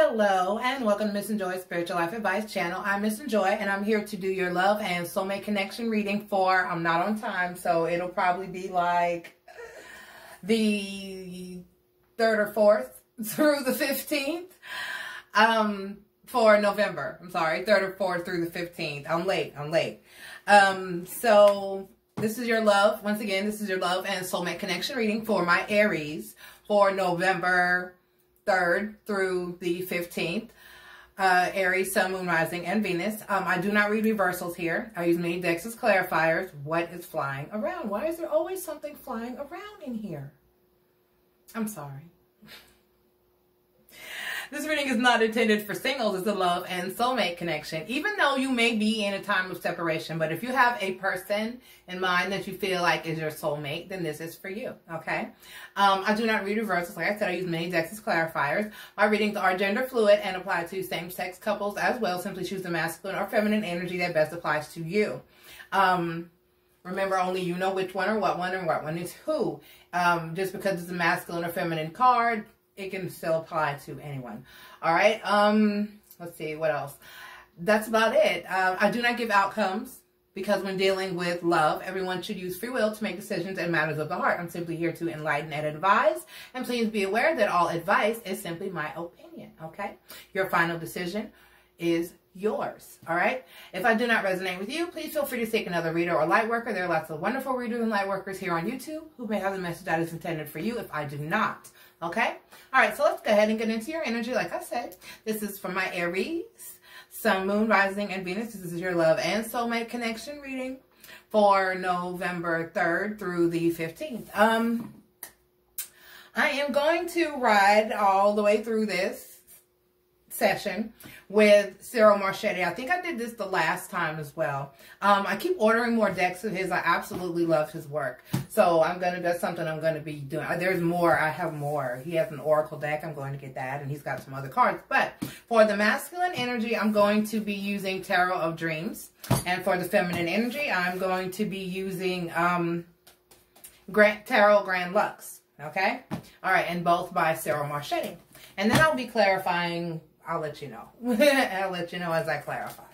Hello and welcome to Miss N' Joy Spiritual Life Advice channel. I'm Miss N' Joy and I'm here to do your love and soulmate connection reading for, I'm not on time, so it'll probably be like the 3rd or 4th through the 15th um, for November. I'm sorry, 3rd or 4th through the 15th. I'm late, I'm late. Um, so this is your love. Once again, this is your love and soulmate connection reading for my Aries for November 3rd through the 15th. Uh, Aries, Sun, Moon, Rising, and Venus. Um, I do not read reversals here. I use many decks as clarifiers. What is flying around? Why is there always something flying around in here? I'm sorry. This reading is not intended for singles. It's a love and soulmate connection. Even though you may be in a time of separation, but if you have a person in mind that you feel like is your soulmate, then this is for you, okay? Um, I do not read reversals. Like I said, I use many decks as clarifiers. My readings are gender fluid and apply to same-sex couples as well. Simply choose the masculine or feminine energy that best applies to you. Um, Remember, only you know which one or what one and what one is who. Um, just because it's a masculine or feminine card it can still apply to anyone. All right. Um, let's see what else. That's about it. Uh, I do not give outcomes because when dealing with love, everyone should use free will to make decisions in matters of the heart. I'm simply here to enlighten and advise. And please be aware that all advice is simply my opinion. Okay. Your final decision is yours. All right. If I do not resonate with you, please feel free to seek another reader or light worker. There are lots of wonderful readers and light workers here on YouTube who may have the message that is intended for you if I do not. Okay? All right, so let's go ahead and get into your energy. Like I said, this is for my Aries, Sun, Moon, Rising, and Venus. This is your love and soulmate connection reading for November 3rd through the 15th. Um, I am going to ride all the way through this session with Ciro Marchetti. I think I did this the last time as well. Um, I keep ordering more decks of his. I absolutely love his work. So I'm going to, that's something I'm going to be doing. Uh, there's more. I have more. He has an Oracle deck. I'm going to get that. And he's got some other cards. But for the masculine energy, I'm going to be using Tarot of Dreams. And for the feminine energy, I'm going to be using um, Grant, Tarot Grand Luxe. Okay? All right. And both by Ciro Marchetti. And then I'll be clarifying I'll let you know. I'll let you know as I clarify.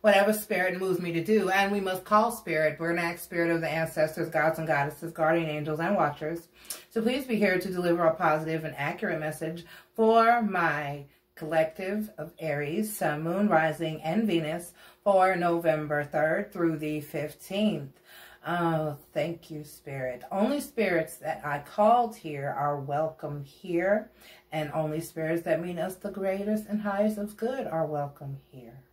Whatever spirit moves me to do, and we must call spirit, we're ask spirit of the ancestors, gods and goddesses, guardian angels, and watchers. So please be here to deliver a positive and accurate message for my collective of Aries, Sun, Moon, Rising, and Venus for November 3rd through the 15th. Oh, thank you, Spirit. Only spirits that I called here are welcome here, and only spirits that mean us the greatest and highest of good are welcome here.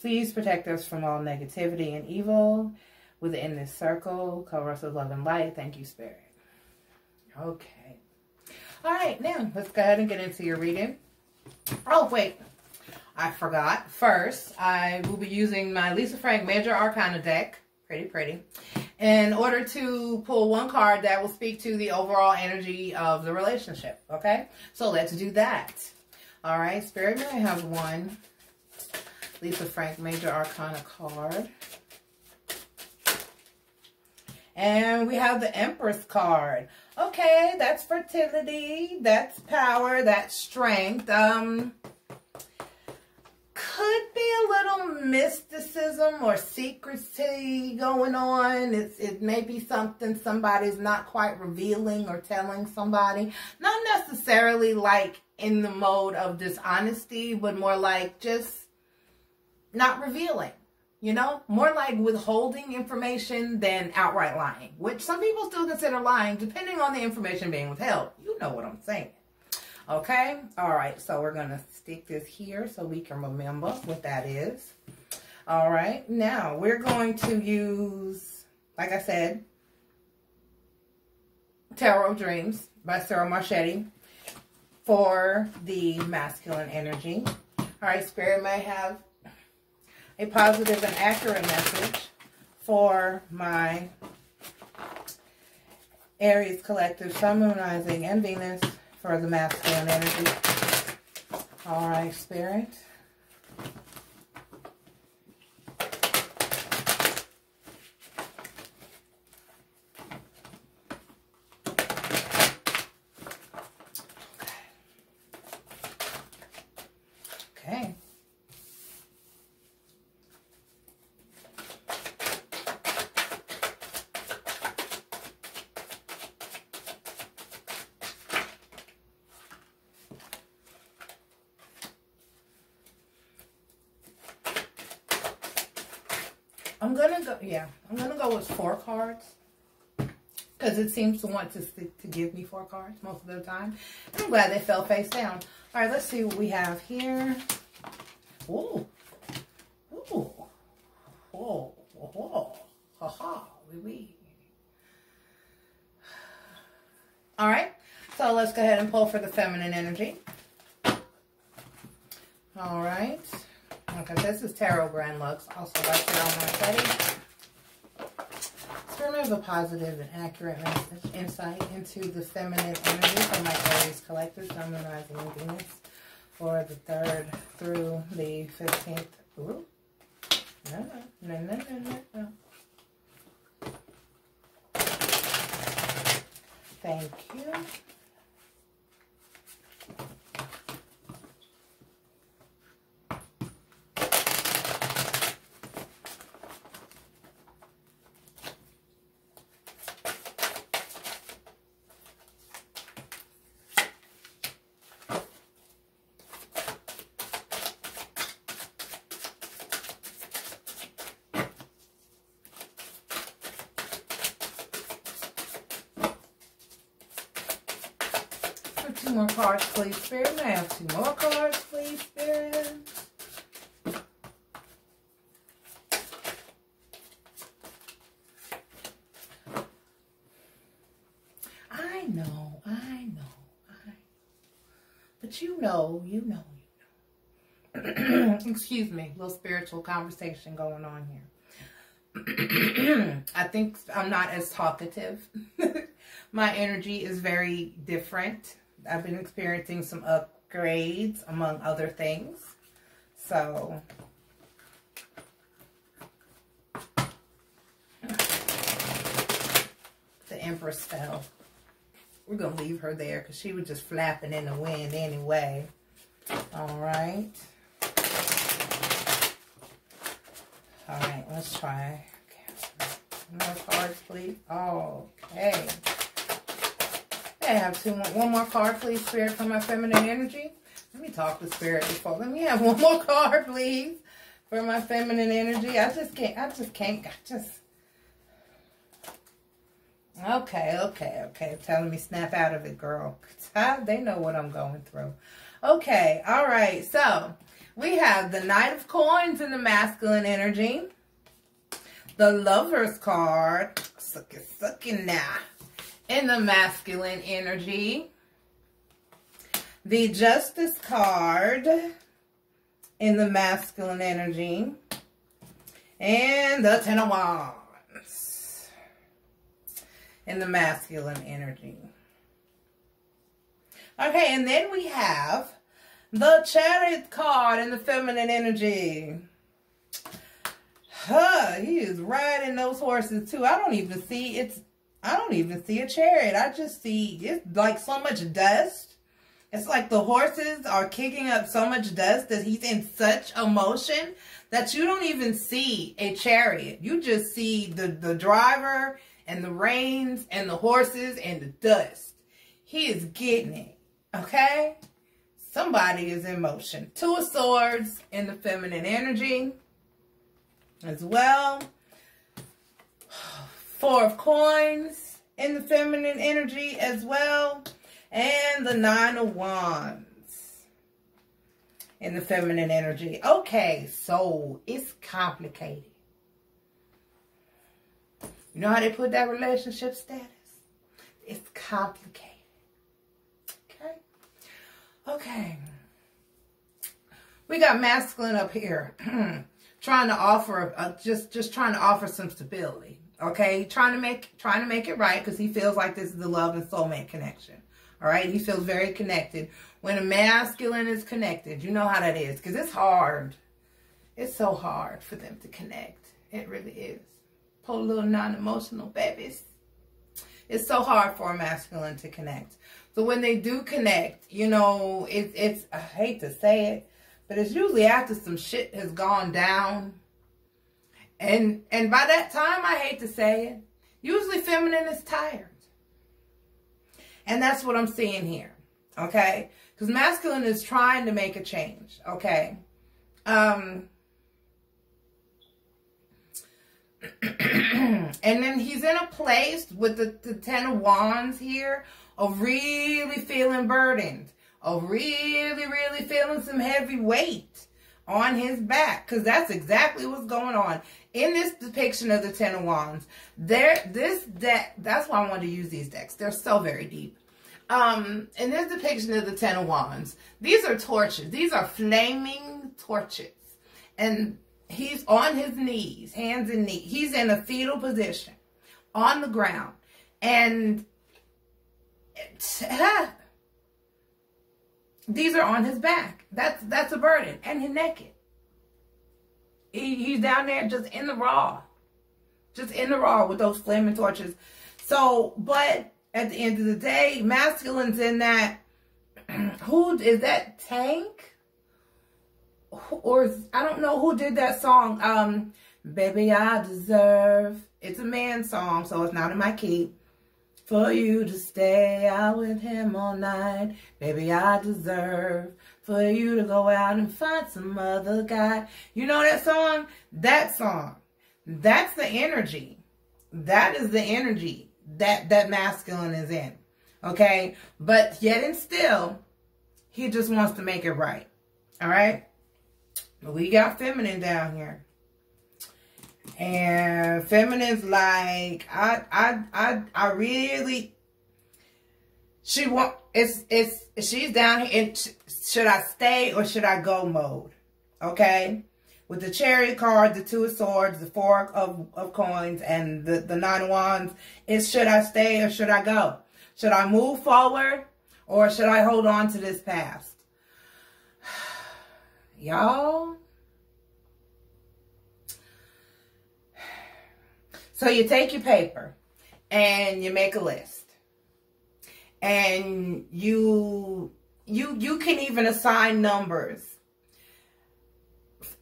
Please protect us from all negativity and evil within this circle. Cover us with love and light. Thank you, Spirit. Okay. All right, now let's go ahead and get into your reading. Oh, wait. I forgot. First, I will be using my Lisa Frank Major Arcana deck pretty pretty. In order to pull one card that will speak to the overall energy of the relationship okay? So let's do that. All right spirit may have one. Lisa frank major arcana card. And we have the empress card. Okay that's fertility that's power that's strength. Um could be a little mysticism or secrecy going on. It's, it may be something somebody's not quite revealing or telling somebody. Not necessarily like in the mode of dishonesty, but more like just not revealing. You know, more like withholding information than outright lying, which some people still consider lying depending on the information being withheld. You know what I'm saying. Okay. All right. So we're going to stick this here so we can remember what that is. All right. Now we're going to use, like I said, Tarot Dreams by Ciro Marchetti for the masculine energy. All right. Spirit may have a positive and accurate message for my Aries collective, Sun, Moon, Rising, and Venus for the masculine energy. All right, Spirit. I'm gonna go, yeah, I'm gonna go with four cards because it seems to want to to give me four cards most of the time. I'm glad they fell face down. All right, let's see what we have here. Ooh, ooh, oh, oh, ha ha, wee wee. All right, so let's go ahead and pull for the feminine energy. All right. Uh, okay, this is Tarot Grand Luxe, also by Ciro Marchetti. Let's remove a positive and accurate message, insight into the feminine energy from my Aries collective, Sun, Rising, Venus for the 3rd through the 15th. Ooh. No, no, no, no, no, no. Thank you. two more cards, please, Spirit. I have two more cards, please, Spirit? I know, I know, I But you know, you know, you know. Excuse me, little spiritual conversation going on here. I think I'm not as talkative. My energy is very different I've been experiencing some upgrades among other things. So the Empress fell. We're going to leave her there because she was just flapping in the wind anyway. All right. All right, let's try. More cards, please. Okay. I have two more, one more card, please, Spirit, for my feminine energy. Let me talk to Spirit before. Let me have one more card, please, for my feminine energy. I just can't, I just can't, I just... Okay, okay, okay. Telling me snap out of it, girl. Ah, they know what I'm going through. Okay, all right. So, we have the Knight of Coins in the masculine energy. The Lover's card. Suck it, suck it now in the masculine energy. The Justice card in the masculine energy. And the Ten of Wands in the masculine energy. Okay, and then we have the Chariot card in the feminine energy. Huh, he is riding those horses too. I don't even see it's I don't even see a chariot. I just see it's like so much dust. It's like the horses are kicking up so much dust that he's in such emotion that you don't even see a chariot. You just see the, the driver and the reins and the horses and the dust. He is getting it. Okay? Somebody is in motion. Two of Swords in the feminine energy as well. Four of Coins in the feminine energy as well. And the Nine of Wands in the feminine energy. Okay, so it's complicated. You know how they put that relationship status? It's complicated. Okay? Okay. We got masculine up here. trying to offer, uh, just, just trying to offer some stability. Okay, trying to make trying to make it right because he feels like this is the love and soulmate connection. All right, he feels very connected. When a masculine is connected, you know how that is because it's hard. It's so hard for them to connect. It really is. A little non-emotional babies. It's so hard for a masculine to connect. So when they do connect, you know, it, it's, I hate to say it, but it's usually after some shit has gone down and and by that time, I hate to say it, usually feminine is tired. And that's what I'm seeing here. Okay? Because masculine is trying to make a change. Okay? Um And then he's in a place with the, the Ten of Wands here of really feeling burdened, of really, really feeling some heavy weight on his back because that's exactly what's going on in this depiction of the ten of wands there this deck that's why i wanted to use these decks they're so very deep um in this depiction of the ten of wands these are torches these are flaming torches and he's on his knees hands and knees he's in a fetal position on the ground and these are on his back. That's that's a burden. And he's naked. He, he's down there just in the raw. Just in the raw with those flaming torches. So, but at the end of the day, masculine's in that. who is that tank? Or I don't know who did that song. Um, Baby, I deserve. It's a man song, so it's not in my key for you to stay out with him all night. Baby, I deserve for you to go out and find some other guy. You know that song? That song. That's the energy. That is the energy that that masculine is in. Okay? But yet and still, he just wants to make it right. All right? We got feminine down here. And feminine's like, I, I, I, I really, she want, it's, it's, she's down here in, should I stay or should I go mode? Okay. With the chariot card, the two of swords, the four of, of coins, and the, the nine of wands, it's should I stay or should I go? Should I move forward or should I hold on to this past? Y'all, So you take your paper and you make a list. And you you you can even assign numbers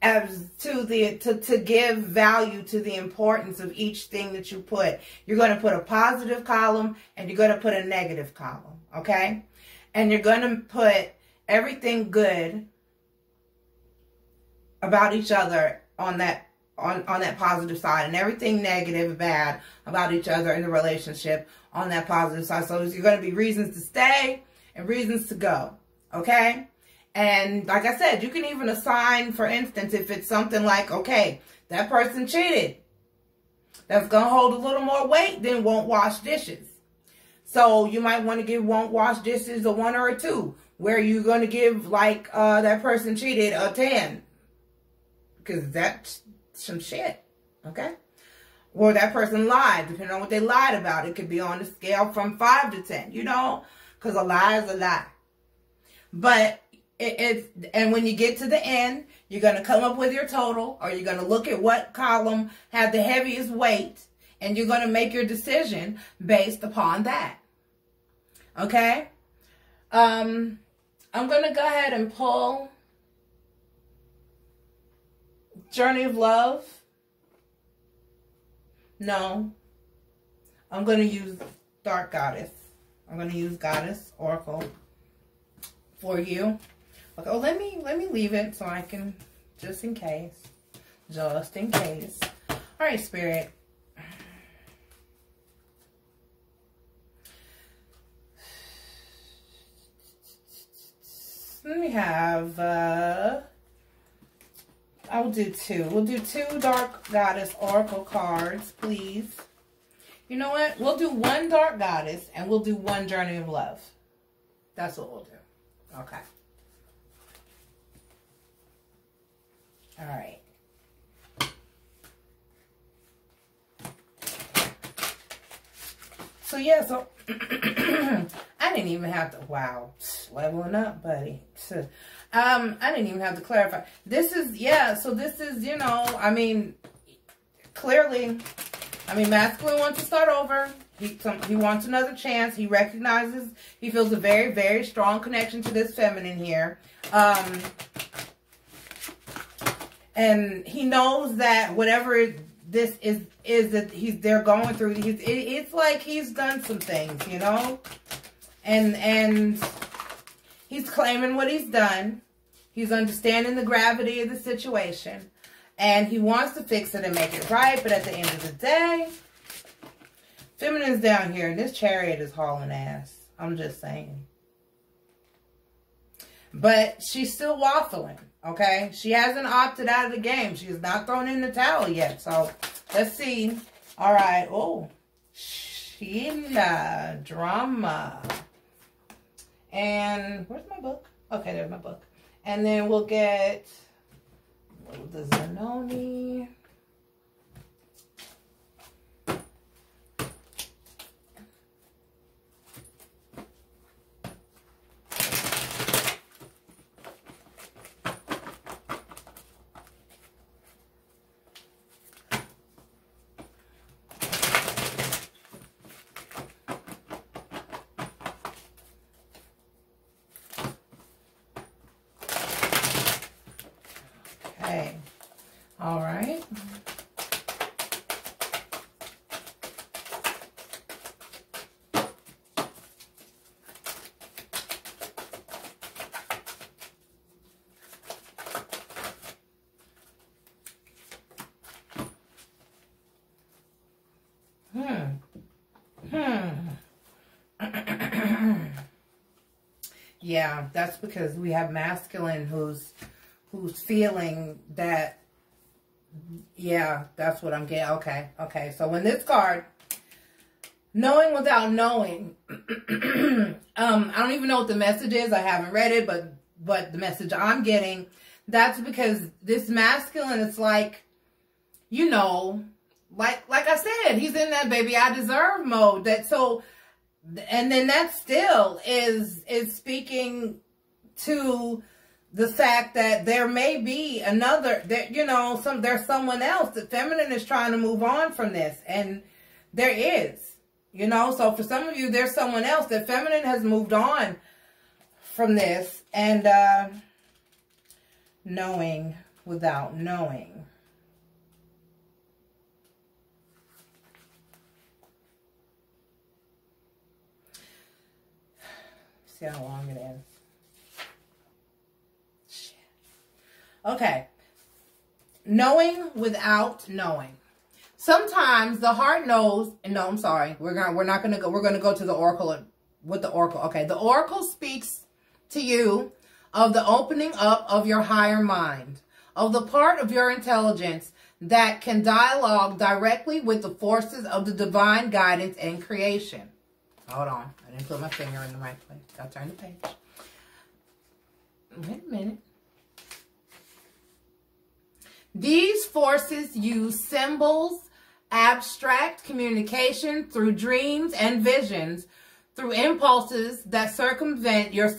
as to the to, to give value to the importance of each thing that you put. You're going to put a positive column and you're going to put a negative column, okay? And you're going to put everything good about each other on that on, on that positive side and everything and bad about each other in the relationship on that positive side. So there's going to be reasons to stay and reasons to go. Okay? And like I said, you can even assign, for instance, if it's something like, okay, that person cheated. That's going to hold a little more weight than won't wash dishes. So you might want to give won't wash dishes a one or a two, where you're going to give like uh, that person cheated a 10. Because that's some shit. Okay? Or that person lied, depending on what they lied about. It could be on a scale from 5 to 10, you know? Because a lie is a lie. But it, it's, and when you get to the end, you're going to come up with your total, or you're going to look at what column had the heaviest weight, and you're going to make your decision based upon that. Okay? Um, I'm going to go ahead and pull Journey of Love? No. I'm going to use Dark Goddess. I'm going to use Goddess Oracle for you. Okay, oh, let me let me leave it so I can just in case. Just in case. All right, Spirit. Let me have uh I will do two. We'll do two Dark Goddess Oracle cards, please. You know what? We'll do one Dark Goddess and we'll do one Journey of Love. That's what we'll do. Okay. All right. So yeah, so I didn't even have to, wow, leveling up, buddy. Um, I didn't even have to clarify. This is, yeah, so this is, you know, I mean, clearly, I mean, masculine wants to start over. He, some, he wants another chance. He recognizes, he feels a very, very strong connection to this feminine here. Um, and he knows that whatever this is, is that he's, they're going through, he's, it, it's like he's done some things, you know? And, and he's claiming what he's done. He's understanding the gravity of the situation. And he wants to fix it and make it right. But at the end of the day, Feminine's down here. And This chariot is hauling ass. I'm just saying. But she's still waffling, okay? She hasn't opted out of the game. She's not thrown in the towel yet. So, let's see. All right. Oh, Sheila. Drama. And where's my book? Okay, there's my book. And then we'll get the Zanoni. Okay. All right. Hmm. Hmm. yeah, that's because we have masculine who's who's feeling that, yeah, that's what I'm getting. Okay, okay. So when this card, knowing without knowing, um, I don't even know what the message is. I haven't read it, but but the message I'm getting, that's because this masculine, it's like, you know, like like I said, he's in that baby I deserve mode. That so, and then that still is is speaking to the fact that there may be another that you know some there's someone else that feminine is trying to move on from this and there is you know? So for some of you there's someone else that feminine has moved on from this and uh knowing without knowing. See how long it is Okay. Knowing without knowing. Sometimes the heart knows, and no, I'm sorry. We're gonna we're not gonna go, we're gonna go to the oracle with the oracle. Okay, the oracle speaks to you of the opening up of your higher mind, of the part of your intelligence that can dialogue directly with the forces of the divine guidance and creation. Hold on. I didn't put my finger in the right place. I'll turn the page. Wait a minute. These forces use symbols, abstract communication through dreams and visions, through impulses that circumvent your,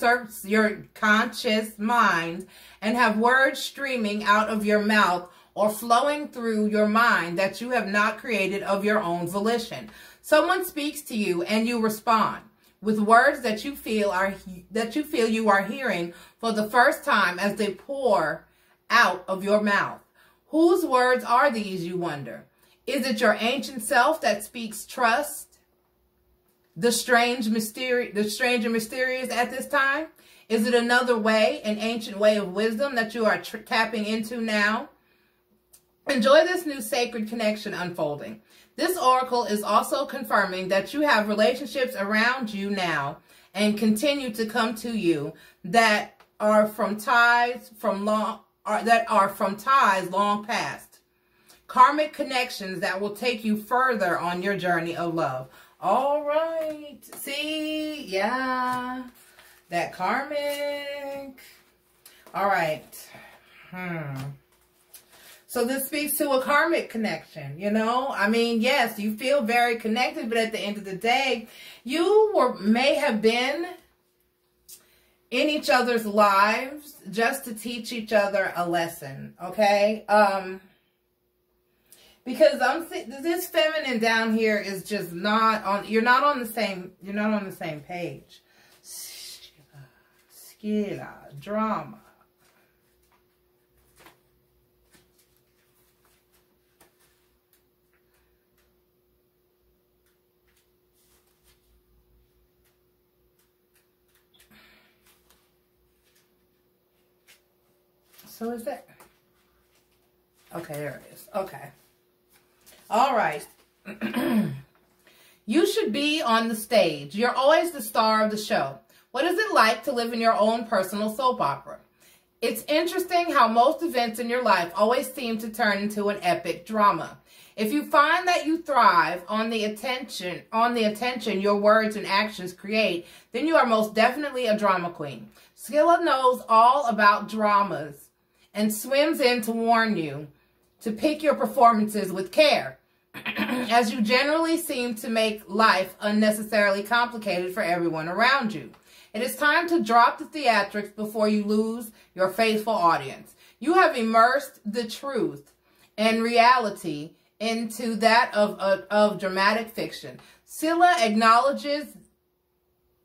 your conscious mind and have words streaming out of your mouth or flowing through your mind that you have not created of your own volition. Someone speaks to you and you respond with words that you feel are that you feel you are hearing for the first time as they pour out of your mouth. Whose words are these, you wonder? Is it your ancient self that speaks trust? The strange mysterious, the strange and mysterious at this time? Is it another way, an ancient way of wisdom that you are tapping into now? Enjoy this new sacred connection unfolding. This oracle is also confirming that you have relationships around you now and continue to come to you that are from ties from long are, that are from ties long past. Karmic connections that will take you further on your journey of love. All right. See? Yeah. That karmic. All right. Hmm. So this speaks to a karmic connection, you know? I mean, yes, you feel very connected, but at the end of the day, you were may have been in each other's lives just to teach each other a lesson, okay? Um because I'm this feminine down here is just not on you're not on the same you're not on the same page. Drama. So is that? Okay, there it is. Okay. All right. You should be on the stage. You're always the star of the show. What is it like to live in your own personal soap opera? It's interesting how most events in your life always seem to turn into an epic drama. If you find that you thrive on the attention, on the attention your words and actions create, then you are most definitely a drama queen. Scylla knows all about dramas and swims in to warn you to pick your performances with care, as you generally seem to make life unnecessarily complicated for everyone around you. It is time to drop the theatrics before you lose your faithful audience. You have immersed the truth and reality into that of, of, of dramatic fiction. Scylla acknowledges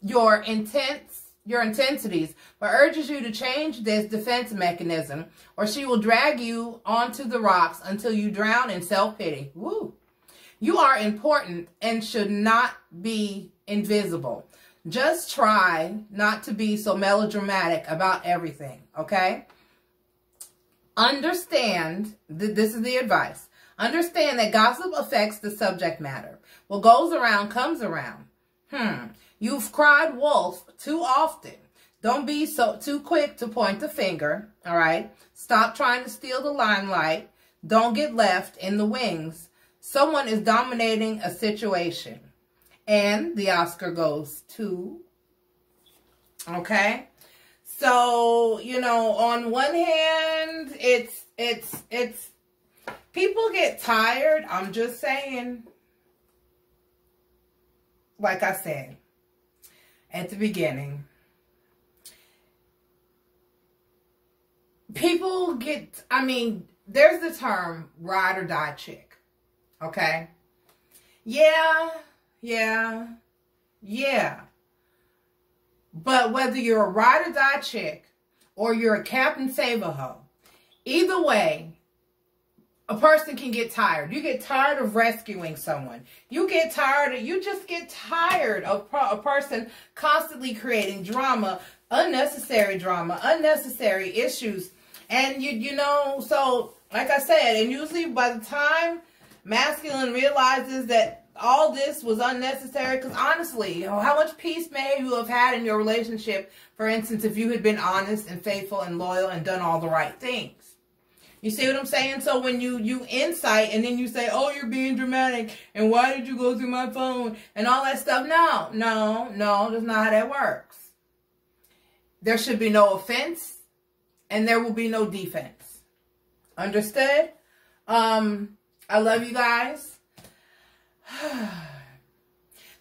your intense your intensities, but urges you to change this defense mechanism, or she will drag you onto the rocks until you drown in self-pity. Woo! You are important and should not be invisible. Just try not to be so melodramatic about everything, okay? Understand, th this is the advice. Understand that gossip affects the subject matter. What goes around comes around. Hmm. You've cried wolf too often. Don't be so too quick to point the finger, all right? Stop trying to steal the limelight. Don't get left in the wings. Someone is dominating a situation. And the Oscar goes to, okay? So, you know, on one hand, it's, it's, it's, people get tired. I'm just saying, like I said, at the beginning, people get, I mean, there's the term ride or die chick. Okay? Yeah, yeah, yeah. But whether you're a ride or die chick or you're a Captain Save a Hoe, either way, a person can get tired. You get tired of rescuing someone. You get tired of, you just get tired of a person constantly creating drama, unnecessary drama, unnecessary issues. And you, you know, so like I said, and usually by the time masculine realizes that all this was unnecessary, because honestly, you know, how much peace may you have had in your relationship, for instance, if you had been honest and faithful and loyal and done all the right things? You see what I'm saying? So when you you insight and then you say, "Oh, you're being dramatic," and why did you go through my phone and all that stuff? No, no, no, that's not how that works. There should be no offense, and there will be no defense. Understood? Um, I love you guys.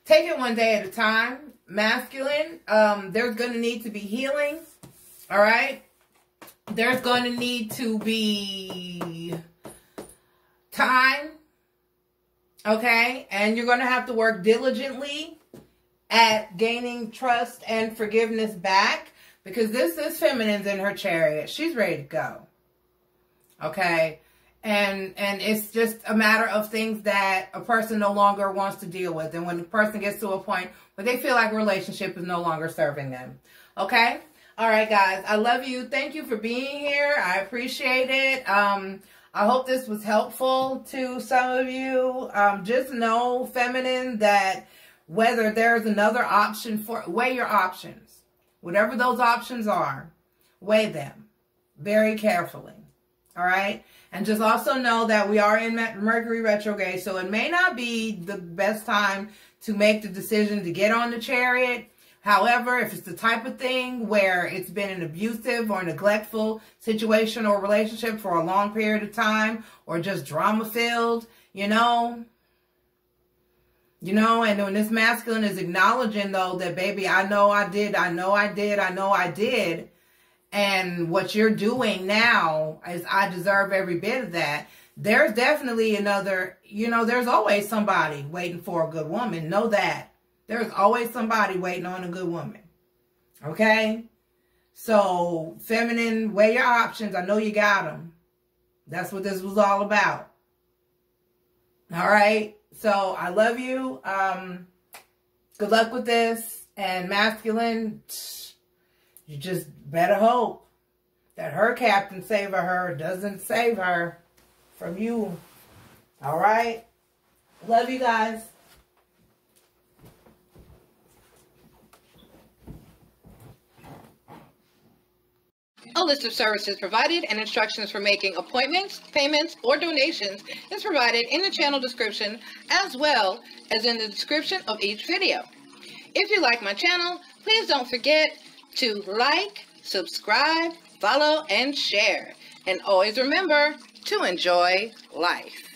Take it one day at a time. Masculine. Um, there's to need to be healing. All right there's going to need to be time. Okay. And you're going to have to work diligently at gaining trust and forgiveness back because this is feminine's in her chariot. She's ready to go. Okay. And and it's just a matter of things that a person no longer wants to deal with. And when the person gets to a point where they feel like a relationship is no longer serving them. Okay? All right, guys. I love you. Thank you for being here. I appreciate it. Um, I hope this was helpful to some of you. Um, just know, feminine, that whether there's another option for, weigh your options. Whatever those options are, weigh them very carefully. All right. And just also know that we are in Mercury retrograde, so it may not be the best time to make the decision to get on the chariot However, if it's the type of thing where it's been an abusive or neglectful situation or relationship for a long period of time or just drama filled, you know, you know, and when this masculine is acknowledging though that baby, I know I did, I know I did, I know I did. And what you're doing now is I deserve every bit of that. There's definitely another, you know, there's always somebody waiting for a good woman. Know that. There's always somebody waiting on a good woman. Okay? So, feminine, weigh your options. I know you got them. That's what this was all about. All right? So, I love you. Um, good luck with this. And masculine, you just better hope that her captain saver her doesn't save her from you. All right? Love you guys. A list of services provided and instructions for making appointments, payments, or donations is provided in the channel description as well as in the description of each video. If you like my channel, please don't forget to like, subscribe, follow, and share. And always remember to enjoy life.